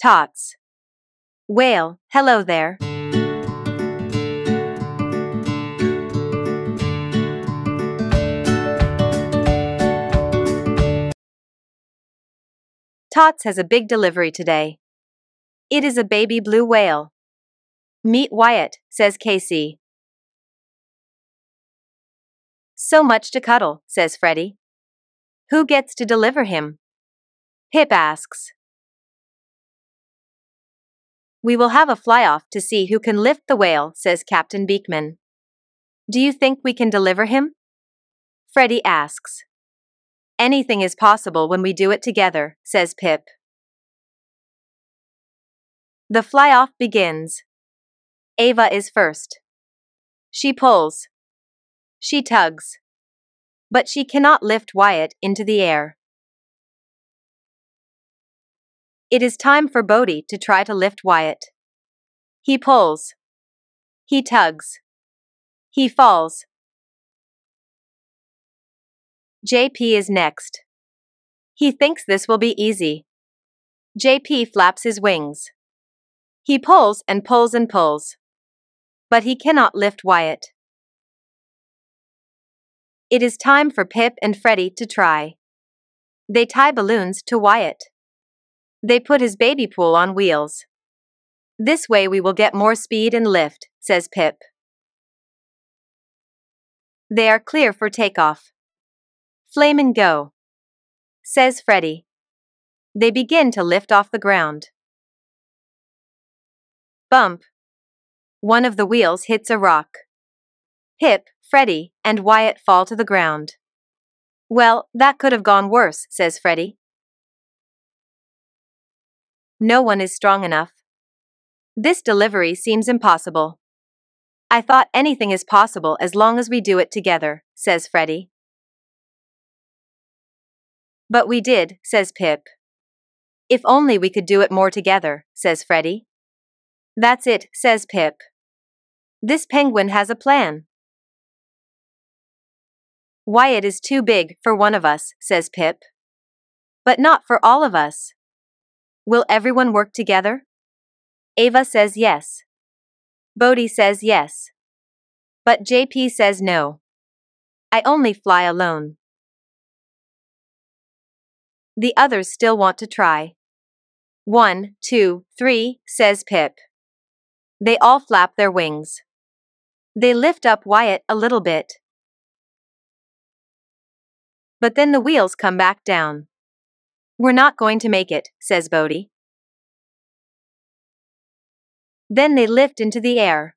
Tots. Whale, hello there. Tots has a big delivery today. It is a baby blue whale. Meet Wyatt, says KC. So much to cuddle, says Freddy. Who gets to deliver him? Pip asks. We will have a fly off to see who can lift the whale, says Captain Beakman. Do you think we can deliver him? Freddy asks. Anything is possible when we do it together, says Pip. The fly off begins. Ava is first. She pulls. She tugs. But she cannot lift Wyatt into the air. It is time for Bodhi to try to lift Wyatt. He pulls. He tugs. He falls. JP is next. He thinks this will be easy. JP flaps his wings. He pulls and pulls and pulls. But he cannot lift Wyatt. It is time for Pip and Freddy to try. They tie balloons to Wyatt. They put his baby pool on wheels. This way we will get more speed and lift, says Pip. They are clear for takeoff. Flame and go, says Freddy. They begin to lift off the ground. Bump. One of the wheels hits a rock. Pip, Freddy, and Wyatt fall to the ground. Well, that could have gone worse, says Freddy. No one is strong enough. This delivery seems impossible. I thought anything is possible as long as we do it together, says Freddy. But we did, says Pip. If only we could do it more together, says Freddy. That's it, says Pip. This penguin has a plan. Wyatt is too big for one of us, says Pip. But not for all of us. Will everyone work together? Ava says yes. Bodhi says yes. But JP says no. I only fly alone. The others still want to try. One, two, three, says Pip. They all flap their wings. They lift up Wyatt a little bit. But then the wheels come back down. We're not going to make it, says Bodhi. Then they lift into the air.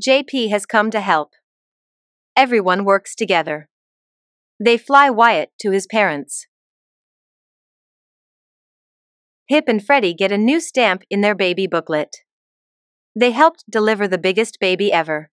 JP has come to help. Everyone works together. They fly Wyatt to his parents. Pip and Freddy get a new stamp in their baby booklet. They helped deliver the biggest baby ever.